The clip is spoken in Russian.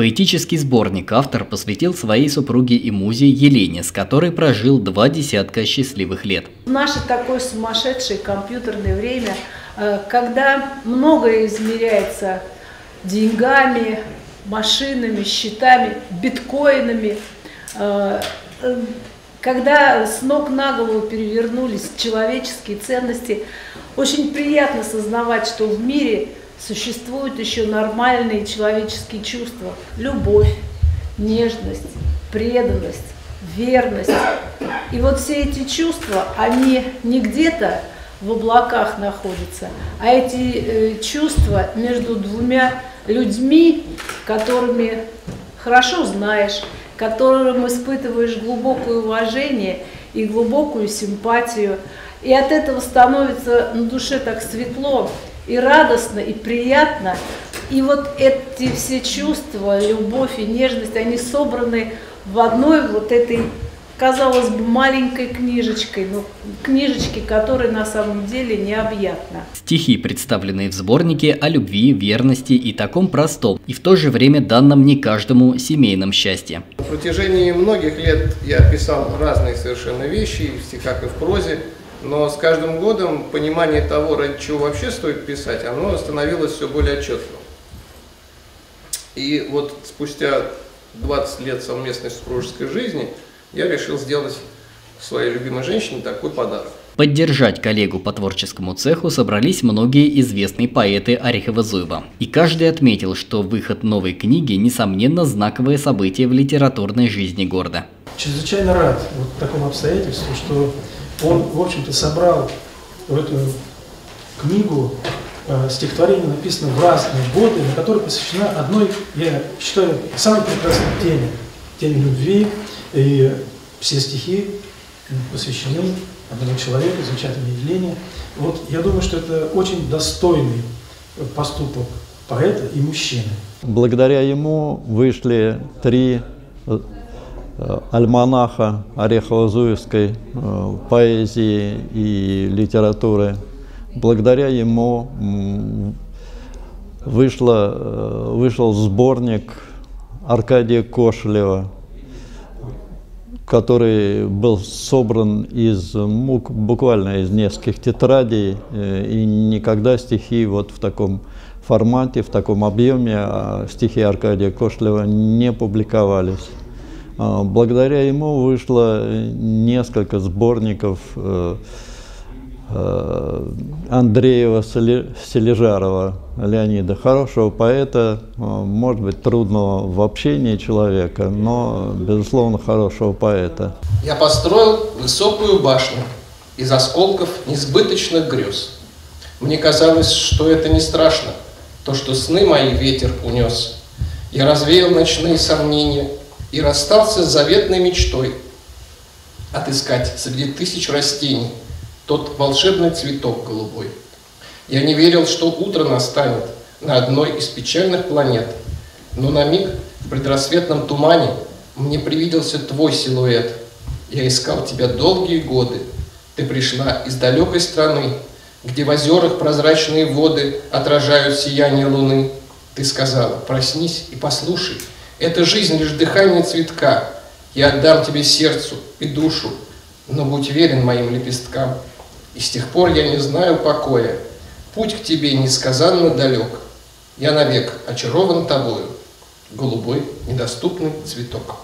Поэтический сборник автор посвятил своей супруге и музе Елене, с которой прожил два десятка счастливых лет. В наше такое сумасшедшее компьютерное время, э, когда многое измеряется деньгами, машинами, счетами, биткоинами, э, э, когда с ног на голову перевернулись человеческие ценности, очень приятно сознавать, что в мире существуют еще нормальные человеческие чувства. Любовь, нежность, преданность, верность. И вот все эти чувства, они не где-то в облаках находятся, а эти э, чувства между двумя людьми, которыми хорошо знаешь, которым испытываешь глубокое уважение и глубокую симпатию. И от этого становится на душе так светло и радостно, и приятно. И вот эти все чувства, любовь и нежность, они собраны в одной вот этой казалось бы, маленькой книжечкой, но книжечки, которая на самом деле необъятна. Стихи, представленные в сборнике о любви, верности и таком простом, и в то же время данном не каждому семейном счастье. В протяжении многих лет я писал разные совершенно вещи, и в стихах, и в прозе, но с каждым годом понимание того, ради чего вообще стоит писать, оно становилось все более отчетливым. И вот спустя 20 лет совместной супружеской жизни – я решил сделать своей любимой женщине такой подарок. Поддержать коллегу по творческому цеху собрались многие известные поэты Орехова-Зуева. И каждый отметил, что выход новой книги – несомненно знаковое событие в литературной жизни города. Чрезвычайно рад вот такому обстоятельству, что он, в общем-то, собрал в эту книгу э, стихотворение, написанное в разные годы, на которое посвящена одной, я считаю, самой прекрасной теме – теме любви, и все стихи посвящены одному человеку, замечательное явление. Вот я думаю, что это очень достойный поступок поэта и мужчины. Благодаря ему вышли три альманаха Орехово-Зуевской э, поэзии и литературы. Благодаря ему вышло, э, вышел сборник Аркадия Кошелева который был собран из буквально из нескольких тетрадей, э, и никогда стихи вот в таком формате, в таком объеме а стихи Аркадия Кошлева не публиковались. А благодаря ему вышло несколько сборников э, Э, Андреева Сележарова Леонида, хорошего поэта, э, может быть, трудного в общении человека, но, безусловно, хорошего поэта. Я построил высокую башню из осколков несбыточных грез. Мне казалось, что это не страшно, то, что сны мои ветер унес. Я развеял ночные сомнения и расстался с заветной мечтой отыскать среди тысяч растений – тот волшебный цветок голубой. Я не верил, что утро настанет на одной из печальных планет, но на миг в предрассветном тумане мне привиделся твой силуэт. Я искал тебя долгие годы. Ты пришла из далекой страны, где в озерах прозрачные воды отражают сияние луны. Ты сказала, проснись и послушай, это жизнь лишь дыхание цветка. Я отдам тебе сердцу и душу, но будь верен моим лепесткам. И с тех пор я не знаю покоя. Путь к тебе несказанно далек. Я навек очарован тобою, голубой недоступный цветок.